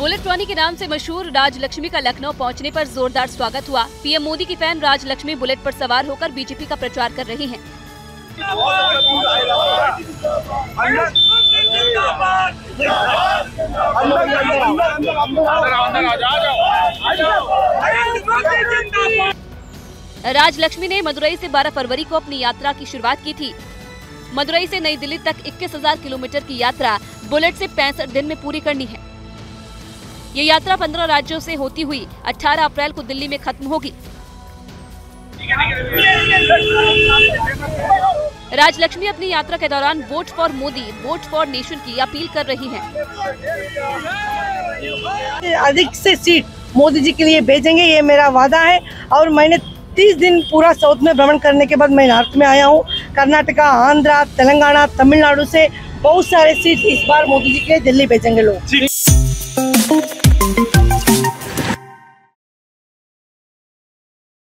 Bullet ट्रॉनी के नाम से मशहूर राजलक्ष्मी का लखनऊ पहुँचने पर जोरदार स्वागत हुआ। पीएम मोदी की फ़ैन राजलक्ष्मी बुलेट पर सवार होकर बीजेपी का प्रचार कर रही हैं। राजलक्ष्मी ने मदुरई से 12 फरवरी को अपनी यात्रा की शुरुआत की थी। मदुरई से नई दिल्ली तक 21,000 किलोमीटर की यात्रा बुलेट से पैंसठ दिन में पूरी करनी है। ये यात्रा 15 राज्यों से होती हुई 18 अप्रैल को दिल्ली में खत्म होगी। राजलक्ष्मी अपनी यात्रा के दौरान vote for Modi, vote for nation की अपील कर रही हैं। अधिक से सीट मोदी जी के लिए भेजेंगे, ये मेरा वादा है। और मैंने 30 दिन पूरा साउथ में भ्रमण करने के बाद मैं नॉर्थ में आया हूँ। कर्नाटका, आंध्रा, तेलंगाना, तमिलनाडु से बहुत सारे सीट इस बार मोदी जी के लिए दिल्ली भेजेंगे लोग।